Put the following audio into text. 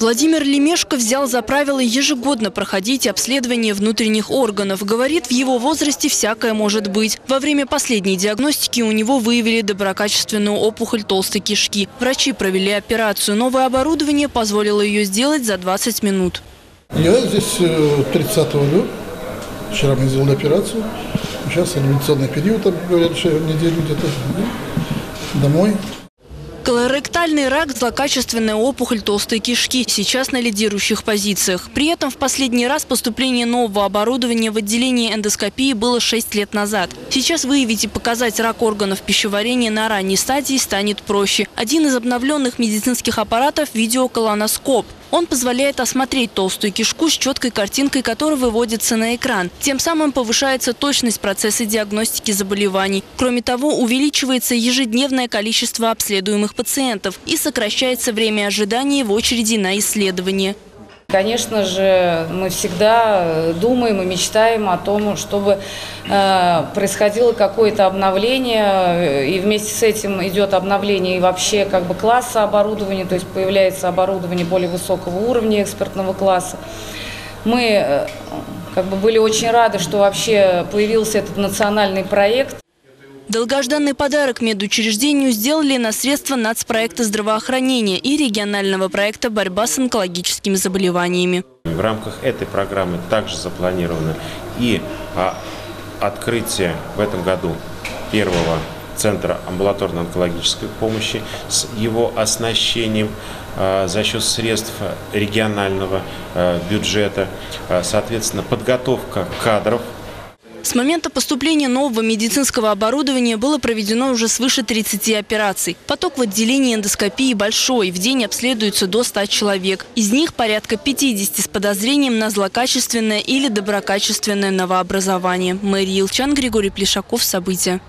Владимир Лемешко взял за правило ежегодно проходить обследование внутренних органов. Говорит, в его возрасте всякое может быть. Во время последней диагностики у него выявили доброкачественную опухоль толстой кишки. Врачи провели операцию. Новое оборудование позволило ее сделать за 20 минут. Я здесь 30-го иду. Вчера мы сделали операцию. Сейчас революционный период, говорят, что неделю где-то. Домой. Колоректальный рак – злокачественная опухоль толстой кишки. Сейчас на лидирующих позициях. При этом в последний раз поступление нового оборудования в отделении эндоскопии было 6 лет назад. Сейчас выявить и показать рак органов пищеварения на ранней стадии станет проще. Один из обновленных медицинских аппаратов – видеоколоноскоп. Он позволяет осмотреть толстую кишку с четкой картинкой, которая выводится на экран. Тем самым повышается точность процесса диагностики заболеваний. Кроме того, увеличивается ежедневное количество обследуемых пациентов и сокращается время ожидания в очереди на исследование. Конечно же, мы всегда думаем и мечтаем о том, чтобы э, происходило какое-то обновление, и вместе с этим идет обновление и вообще как бы класса оборудования, то есть появляется оборудование более высокого уровня экспертного класса. Мы э, как бы были очень рады, что вообще появился этот национальный проект. Долгожданный подарок медучреждению сделали на средства нацпроекта здравоохранения и регионального проекта «Борьба с онкологическими заболеваниями». В рамках этой программы также запланировано и а, открытие в этом году первого Центра амбулаторной онкологической помощи с его оснащением а, за счет средств регионального а, бюджета, соответственно, подготовка кадров – с момента поступления нового медицинского оборудования было проведено уже свыше 30 операций. Поток в отделении эндоскопии большой. В день обследуется до 100 человек. Из них порядка 50 с подозрением на злокачественное или доброкачественное новообразование. Мэрия Илчан, Григорий Плешаков. События.